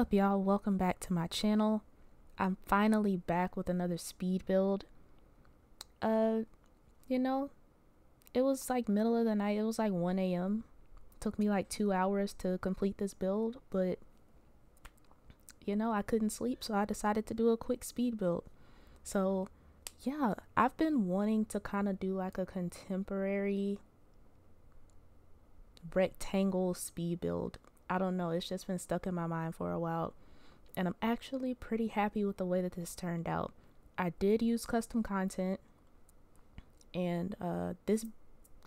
Up y'all? Welcome back to my channel. I'm finally back with another speed build. Uh, you know, it was like middle of the night. It was like 1 a.m. Took me like two hours to complete this build, but you know, I couldn't sleep, so I decided to do a quick speed build. So, yeah, I've been wanting to kind of do like a contemporary rectangle speed build. I don't know, it's just been stuck in my mind for a while. And I'm actually pretty happy with the way that this turned out. I did use custom content, and uh, this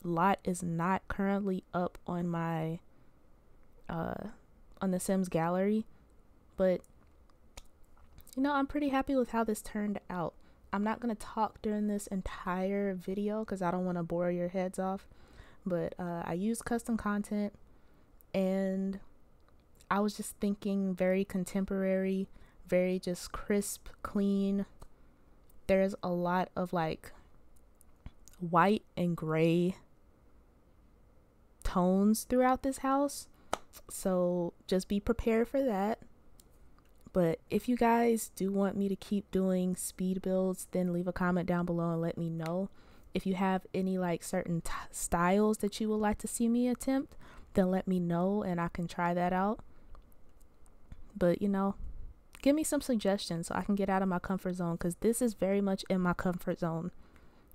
lot is not currently up on my uh, on the Sims gallery, but you know, I'm pretty happy with how this turned out. I'm not going to talk during this entire video because I don't want to bore your heads off, but uh, I use custom content and I was just thinking very contemporary, very just crisp, clean. There's a lot of like white and gray tones throughout this house. So just be prepared for that. But if you guys do want me to keep doing speed builds, then leave a comment down below and let me know. If you have any like certain styles that you would like to see me attempt, then let me know and I can try that out. But you know, give me some suggestions so I can get out of my comfort zone because this is very much in my comfort zone.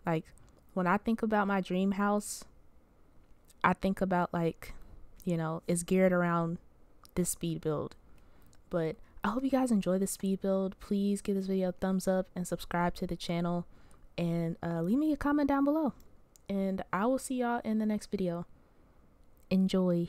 Like when I think about my dream house, I think about like, you know, it's geared around this speed build. But I hope you guys enjoy the speed build. Please give this video a thumbs up and subscribe to the channel. And uh, leave me a comment down below. And I will see y'all in the next video. Enjoy.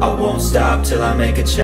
I won't stop till I make a change